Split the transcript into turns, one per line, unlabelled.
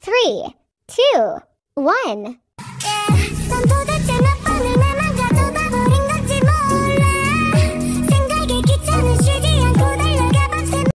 Three, two, one.